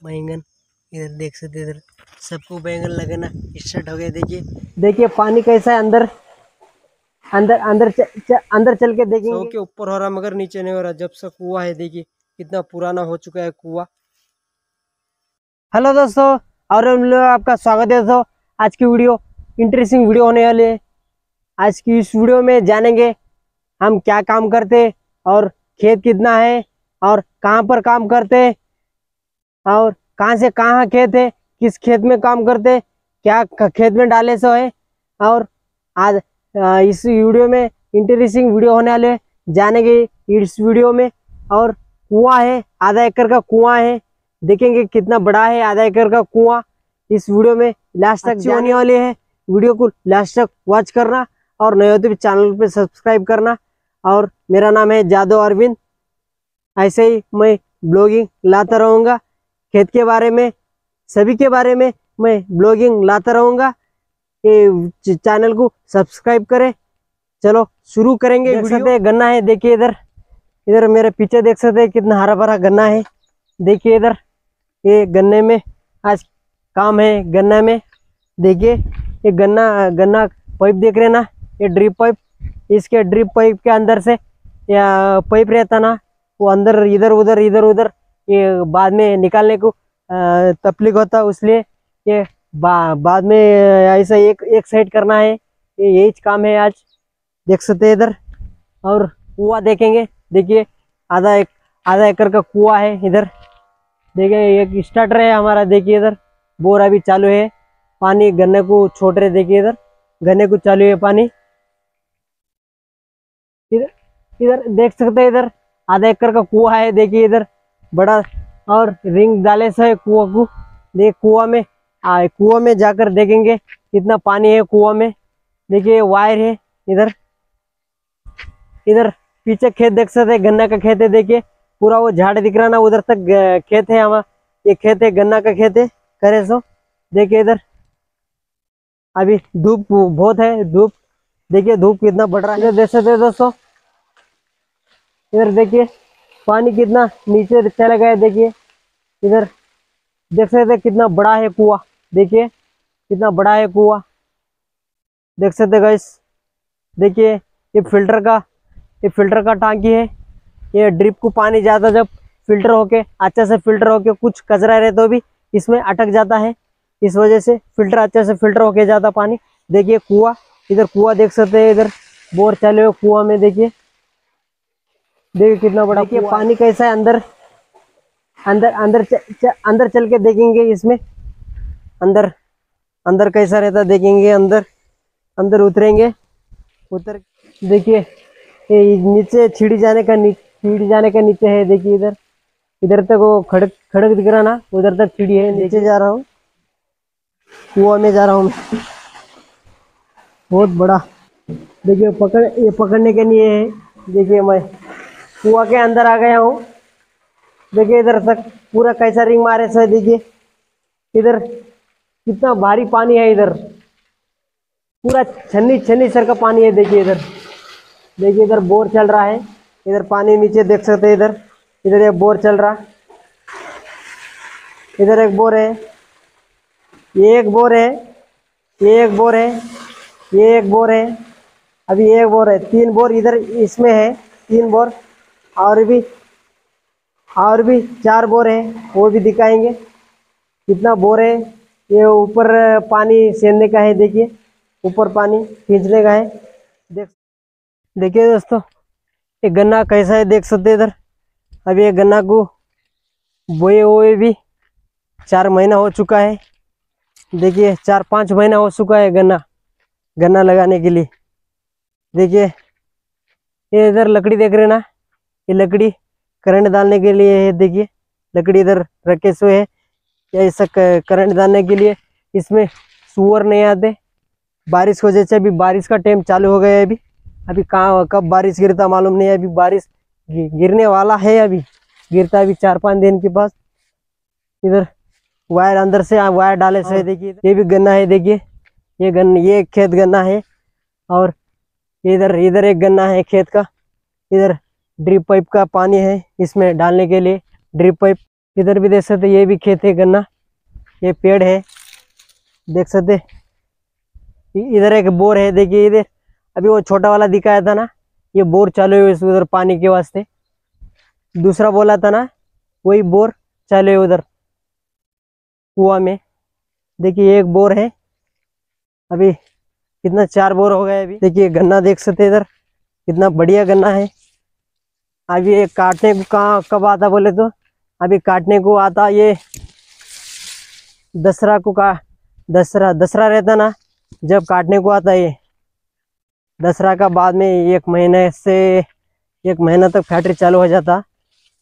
बैंगन इधर देख सकते इधर। सबको बैंगन लगाना स्टार्ट हो गया। देखिए। देखिए पानी कैसा है अंदर। अंदर अंदर च, च, अंदर चल के देखिए के ऊपर हो रहा मगर नीचे नहीं हो रहा। जब से कुआ है देखिए कितना पुराना हो चुका है कुआ। हेलो दोस्तों और हम लोग आपका स्वागत है दोस्तों। आज की वीडियो इंटरेस्टिंग वीडियो होने वाली है। आज की इस वीडियो में जानेंगे हम क्या काम करते और खेत कितना है और कहाँ पर काम करते और कहाँ से कहाँ खेत है? किस खेत में काम करते क्या खेत में डाले सो है? और आज इस वीडियो में इंटरेस्टिंग वीडियो होने वाले जानेंगे इस वीडियो में। और कुआँ है आधा एकड़ का कुआँ है। देखेंगे कितना बड़ा है आधा एकड़ का कुआँ। इस वीडियो में लास्ट तक होने वाले है। वीडियो को लास्ट तक वॉच करना। और नए होते चैनल पे सब्सक्राइब करना। और मेरा नाम है जादव अरविंद। ऐसे ही मैं ब्लॉगिंग लाता रहूँगा। खेत के बारे में सभी के बारे में मैं ब्लॉगिंग लाता रहूँगा। ये चैनल को सब्सक्राइब करें। चलो शुरू करेंगे देख सकते हैं गन्ना है देखिए इधर। इधर मेरे पीछे देख सकते हैं कितना हरा भरा गन्ना है। देखिए इधर ये गन्ने में आज काम है गन्ना में। देखिए ये गन्ना गन्ना पाइप देख रहे ना ये ड्रिप पाइप। इसके ड्रिप पाइप के अंदर से या पाइप रहता ना वो अंदर इधर उधर इधर उधर ये बाद में निकालने को तकलीफ़ होता इसलिए ये बा, बाद में ऐसा एक एक साइड करना है। ये यही काम है आज। देख सकते हैं इधर। और कुआ देखेंगे। देखिए आधा एक आधा एकड़ का कुआ है इधर। देखिए एक स्टार्टर है हमारा। देखिए इधर बोर अभी चालू है। पानी गन्ने को छोड़ रहे देखिए इधर गन्ने को चालू है पानी। इधर इधर देख सकते हैं इधर आधा एकड़ का कुआ है। देखिए इधर बड़ा और रिंग डाले से कुआ को। देख, कुआ में, आ, कुआ में जाकर देखेंगे कितना पानी है कुआ में। देखिए वायर है, इधर। इधर पीछे खेत देख सकते हैं, गन्ना का खेत है, देखिए। पूरा वो झाड़ दिख रहा ना, उधर तक खेत है हमारा। ये खेत है, गन्ना का खेत है, करे सो। देखिए, इधर। अभी धूप बहुत है, धूप। देखिए, धूप कितना बढ़ रहा है। देख सकते दोस्तों। इधर देखिए। पानी कितना नीचे चला गया देखिए। इधर देख सकते कितना बड़ा है कुआ। देखिए, कितना बड़ा है कुआ। देख सकते गैस देखिए, ये फ़िल्टर का, ये फ़िल्टर का टांकी है। ये ड्रिप को पानी ज़्यादा जब फ़िल्टर होके अच्छा से फ़िल्टर होके कुछ कचरा रहे तो भी इसमें अटक जाता है। इस वजह से फ़िल्टर अच्छे से फ़िल्टर होके जाता पानी। देखिए कुआ, इधर कुआ देख सकते हैं, इधर बोर चले हुए कुआ में, देखिए। देखिए कितना बड़ा देखिए पानी कैसा है अंदर? अंदर अंदर च, च, अंदर चल के देखेंगे इसमें। अंदर अंदर कैसा रहता देखेंगे अंदर अंदर उतरेंगे। उतर देखिए ये नीचे छिड़ी जाने का छिड़ी जाने का नीचे है देखिए इधर। इधर तक वो खड़क खड़क दिख रहा ना उधर तक सीढ़ी है नीचे जा रहा हूँ। कुआ में जा रहा हूँ मैं। बहुत बड़ा। देखिए पकड़ ये पकड़ने के लिए है। देखिए मैं कुआ के अंदर आ गया हूँ। देखिए इधर तक पूरा कैसा रिंग मारे से देखिए। इधर कितना भारी पानी है इधर। पूरा छन्नी छन्नी सर का पानी है देखिए इधर। देखिए इधर बोर चल रहा है। इधर पानी नीचे देख सकते हैं इधर। इधर एक बोर चल रहा। इधर एक बोर है। ये एक बोर है। ये एक बोर है। ये एक बोर है। अभी एक बोर है। तीन बोर इधर इसमें है। तीन बोर। और भी और भी चार बोर है, वो भी दिखाएँगे। कितना बोर है, ये ऊपर पानी सेंधने का है, देखिए। ऊपर पानी खींचने का है। देख, देखिए दोस्तों, ये गन्ना कैसा है, देख सकते इधर। अभी ये गन्ना को बोए हुए भी चार महीना हो चुका है। देखिए, चार पाँच महीना हो चुका है गन्ना गन्ना लगाने के लिए। देखिए, ये इधर लकड़ी देख रहे ना ये लकड़ी करंट डालने के लिए है देखिए लकड़ी इधर रखे हुए है। या ऐसा करंट डालने के लिए इसमें सुअर नहीं आते। बारिश की वजह से अभी बारिश का टाइम चालू हो गया है अभी। अभी कहाँ कब बारिश गिरता मालूम नहीं है अभी बारिश गिरने वाला है अभी। गिरता अभी चार पाँच दिन के पास। इधर वायर अंदर से वायर डाले से हाँ। देखिए ये भी गन्ना है देखिए। ये गन्ना ये खेत गन्ना है और इधर इधर एक गन्ना है खेत का। इधर ड्रिप पाइप का पानी है इसमें डालने के लिए। ड्रिप पाइप इधर भी देख सकते ये भी खेत है, गन्ना। ये पेड़ है, देख सकते इधर एक बोर है, देखिए इधर। अभी वो छोटा वाला दिखाया था ना, ये बोर चालू है उधर पानी के वास्ते। दूसरा बोला था ना, वही बोर चालू है उधर, कुआ में। देखिए एक बोर है। अभी कितना चार बोर हो गए अभी। देखिए गन्ना देख सकते इधर, कितना बढ़िया गन्ना है। अभी ये काटने को कहाँ, कब आता बोले तो? अभी काटने को आता ये दसरा को का, दसरा दसरा रहता ना, जब काटने को आता ये। दसरा का बाद में एक महीने से एक महीना तक फैक्ट्री चालू हो जाता।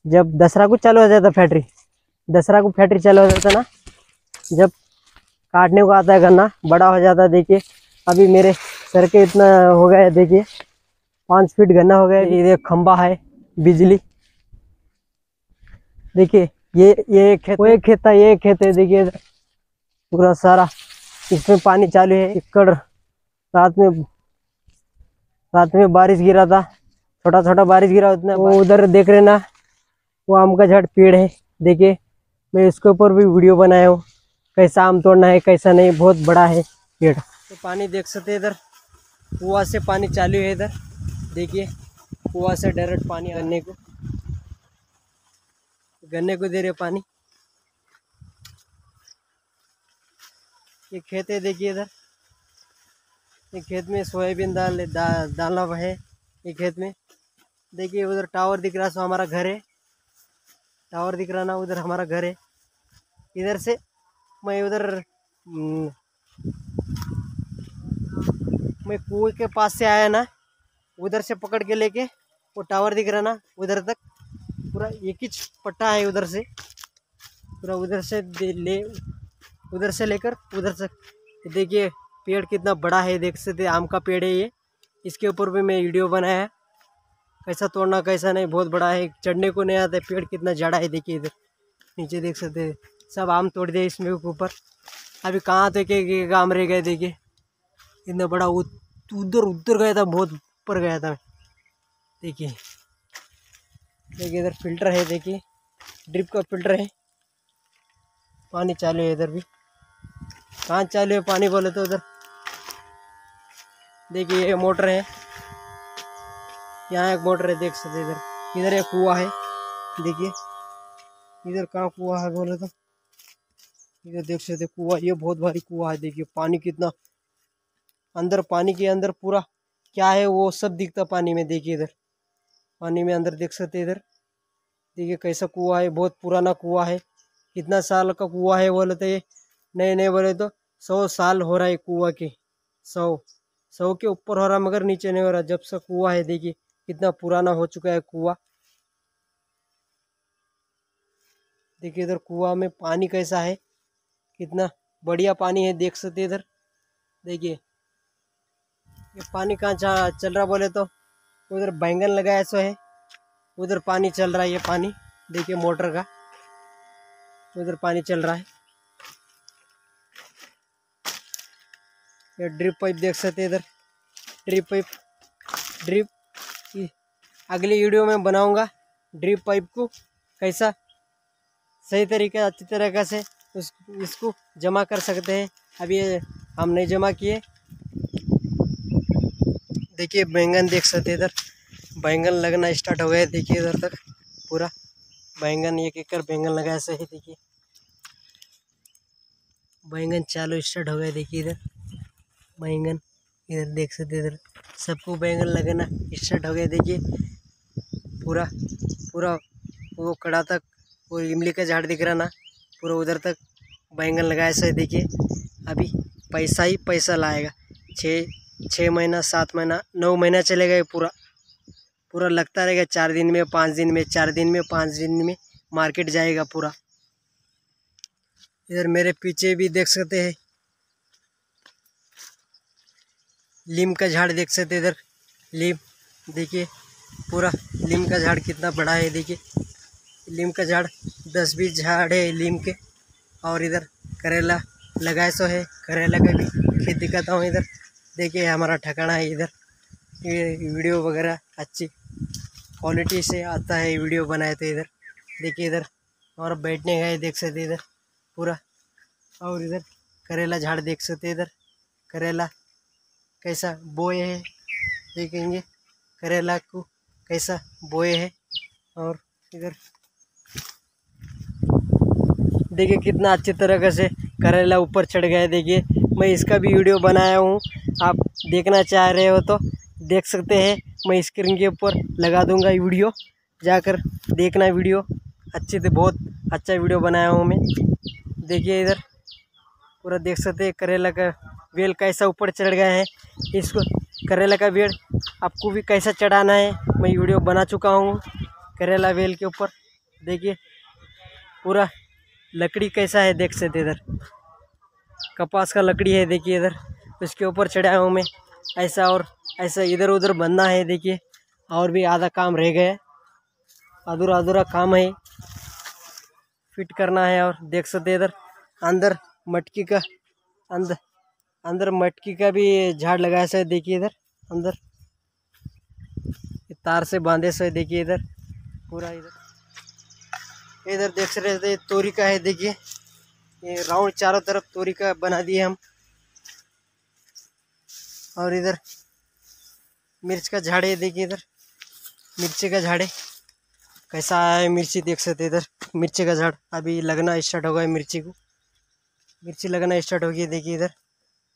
जब दसरा को चालू हो जाता फैक्ट्री, दसरा को फैक्ट्री चालू हो जाता ना, जब काटने को आता है गन्ना बड़ा हो जाता देखिए। अभी मेरे सर के इतना हो गया देखिए। पाँच फीट गन्ना हो गया। ये खंबा है। बिजली। देखिए ये ये एक खेत वो एक खेत था ये एक खेत है देखिए पूरा सारा इसमें पानी चालू है एकड़ रात में रात में बारिश गिरा था छोटा छोटा बारिश गिरा उतना वो उधर देख रहे ना वो आम का झाड़ पेड़ है देखिए। मैं इसके ऊपर भी वीडियो बनाया हूँ कैसा आम तोड़ना है कैसा नहीं बहुत बड़ा है पेड़। तो पानी देख सकते इधर कुआ से पानी चालू है इधर देखिए। कुआ से डायरेक्ट पानी गन्ने को गन्ने को दे रहे पानी। ये खेत है देखिए इधर। ये खेत में सोयाबीन दाल दा, है ये खेत में। देखिए उधर टावर दिख रहा सो हमारा घर है। टावर दिख रहा ना उधर हमारा घर है। इधर से मैं उधर हम्म, मैं कुएँ के पास से आया ना उधर से पकड़ के लेके वो टावर दिख रहा ना, उधर तक। पूरा एक ही पट्टा है उधर से। पूरा उधर से ले, उधर से लेकर उधर तक। देखिए, पेड़ कितना बड़ा है, देख सकते आम का पेड़ है ये। इसके ऊपर भी मैं वीडियो बनाया है। कैसा तोड़ना, कैसा नहीं, बहुत बड़ा है, चढ़ने को नहीं आता पेड़ कितना जड़ा है, देखिए इधर। नीचे देख सकते सब आम तोड़ दिए इसमें ऊपर। अभी कहाँ तक एक एक आम रह गए, देखिए। इतना बड़ा उधर उधर गया था, बहुत ऊपर गया था। देखिए। देखिए, इधर फ़िल्टर है, देखिए। ड्रिप का फ़िल्टर है। पानी चालू है इधर भी। कहाँ चालू है पानी बोले तो उधर। देखिए, ये मोटर है। यहाँ एक मोटर है, देख सकते इधर। इधर एक कुआ है। देखिए। इधर कहाँ कुआ है बोले तो। इधर देख सकते कुआ। ये बहुत भारी कुआ है, देखिए। पानी कितना। अंदर पानी के अंदर पूरा क्या है वो सब दिखता पानी में, देखिए इधर। पानी में अंदर देख सकते इधर। देखिए कैसा कुआ है, बहुत पुराना कुआ है। कितना साल का कुआ है बोले तो ये नहीं नहीं बोले तो सौ साल हो रहा है कुआ के। सौ सौ के ऊपर हो रहा मगर नीचे नहीं हो रहा। जब से कुआ है, देखिए कितना पुराना हो चुका है कुआ। देखिए इधर कुआ में पानी कैसा है, कितना बढ़िया पानी है, देख सकते इधर। देखिए ये पानी कहाँ चल रहा बोले तो? उधर बैंगन लगाया सो है। उधर पानी चल रहा है ये पानी। देखिए मोटर का। उधर पानी चल रहा है। ये ड्रिप पाइप देख सकते इधर। Drip pipe, drip. अगली वीडियो में बनाऊँगा ड्रिप पाइप को कैसा, सही तरीके, अच्छी तरीके से उस, इसको जमा कर सकते हैं। अभी हम नहीं जमा किए। देखिए बैंगन देख सकते इधर। बैंगन लगना स्टार्ट हो गया देखिए इधर तक पूरा। बैंगन, एक एकड़ बैंगन लगाया सही देखिए। बैंगन चालू स्टार्ट हो गया देखिए इधर। बैंगन, इधर देख सकते इधर। सबको बैंगन लगाना स्टार्ट हो गया देखिए। पूरा पूरा, वो कड़ा तक, वो इमली का झाड़ दिख रहा ना, पूरा उधर तक बैंगन लगाया सही देखिए। अभी पैसा ही पैसा लाएगा। छः छः महीना, सात महीना, नौ महीना चलेगा ये पूरा। पूरा लगता रहेगा चार दिन में, पाँच दिन में, चार दिन में, पाँच दिन में मार्केट जाएगा पूरा। इधर मेरे पीछे भी देख सकते हैं। लीम का झाड़ देख सकते इधर। लीम, देखिए, पूरा लीम का झाड़ कितना बड़ा है, देखिए। लीम का झाड़, दस बीस झाड़ है लीम के। और इधर करेला लगाए सो है, करेला का भी खेत दिखाता हूँ इधर। देखिए, हमारा ठिकाना है इधर। ये वीडियो वगैरह अच्छी क्वालिटी से आता है, वीडियो बनाए थे इधर। देखिए इधर, और बैठने गए देख सकते इधर, पूरा। और इधर, करेला झाड़ देख सकते इधर। करेला कैसा बोए है, देखेंगे। करेला को कैसा बोए है, और इधर। देखिए, कितना अच्छी तरह से करेला ऊपर चढ़ गया देखिए। मैं इसका भी वीडियो बनाया हूँ। आप देखना चाह रहे हो तो देख सकते हैं। मैं स्क्रीन के ऊपर लगा दूँगा वीडियो। जाकर देखना वीडियो। अच्छे से बहुत अच्छा वीडियो बनाया हूँ मैं। देखिए इधर। पूरा देख सकते हैं करेला का वेल कैसा ऊपर चढ़ गया है। इसको करेला का वेल आपको भी कैसा चढ़ाना है, मैं वीडियो बना चुका हूँ। करेला वेल के ऊपर। देखिए। पूरा लकड़ी कैसा है, देख सकते इधर। कपास का लकड़ी है, देखिए इधर। उसके ऊपर चढ़ा हूँ मैं। ऐसा और ऐसा इधर उधर बनना है, देखिए। और भी आधा काम रह गया अधूरा अधूरा काम है। फिट करना है और देख सकते इधर। अंदर मटकी का अंदर अंदर मटकी का भी झाड़ लगाया से देखिए इधर। अंदर। तार से बांधे से देखिए इधर। पूरा इधर। इधर देख सकते तोरी का है, देखिए। ये राउंड चारों तरफ़ तोरी का बना दिए हम। और इधर मिर्च का झाड़े देखिए इधर। मिर्ची का झाड़े है। कैसा है मिर्ची, देख सकते इधर। मिर्ची का झाड़। अभी लगना स्टार्ट हो गया मिर्ची को। मिर्ची लगना स्टार्ट हो गई देखिए इधर।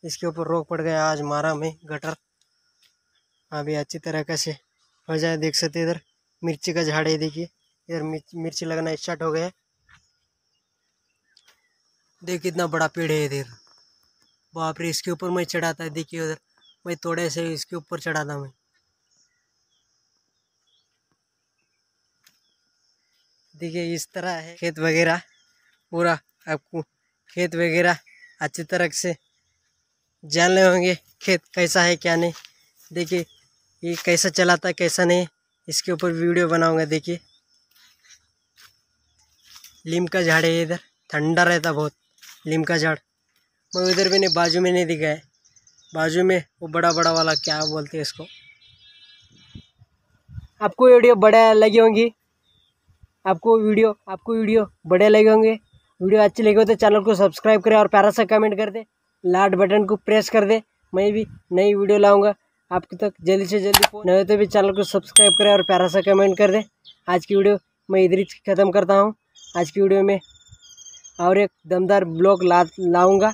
इसके ऊपर रोक पड़ गया आज मारा में गटर अभी अच्छी तरीके से हो जाए, देख सकते इधर। मिर्ची का झाड़ है, देखिए। इधर मिर्ची लगना स्टार्ट हो गया देख कितना बड़ा पेड़ है इधर। बाप रे, इसके ऊपर मैं चढ़ाता है देखिए उधर। मैं थोड़े से इसके ऊपर चढ़ाता मैं। देखिए, इस तरह है खेत वगैरह। पूरा आपको खेत वगैरह अच्छी तरह से जान ले होंगे, खेत कैसा है, क्या नहीं। देखिए, ये कैसा चलाता है कैसा नहीं। इसके ऊपर वीडियो बनाऊँगा, देखिए। लीम का झाड़ है इधर, ठंडा रहता बहुत। लीम का झाड़। मैं उधर भी नहीं, बाजू में नहीं दिखा है। बाजू में वो बड़ा बड़ा वाला, क्या बोलते हैं इसको? आपको वीडियो बड़ा लगी होंगी। आपको वीडियो आपको वीडियो बड़े लगे होंगे। वीडियो अच्छी लगी हो तो चैनल को सब्सक्राइब करें और प्यारा सा कमेंट कर दे। लाट बटन को प्रेस कर दे। मैं भी नई वीडियो लाऊँगा। आपके तक जल्दी से जल्दी नहीं तो भी चैनल को सब्सक्राइब करें और प्यारा सा कमेंट कर दे। आज की वीडियो मैं इधर ही ख़त्म करता हूँ। आज की वीडियो में और एक दमदार ब्लॉक ला लाऊँगा।